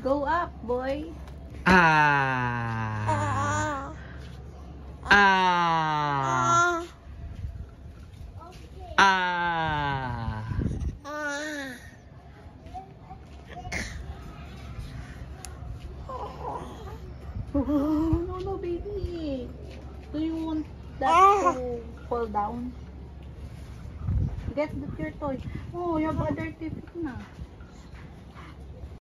Go up, boy. Ah. Ah. Ah. Ah. ah. Oh, no, no, baby. Do you want that ah. to fall down? Get the, your toy. Oh, you have other teeth na.